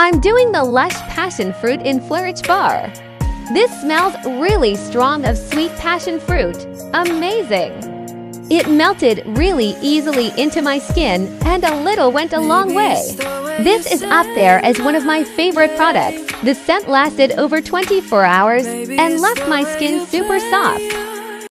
I'm doing the Lush Passion Fruit Enfleurage Bar. This smells really strong of sweet passion fruit. Amazing! It melted really easily into my skin and a little went a long way. This is up there as one of my favorite products. The scent lasted over 24 hours and left my skin super soft.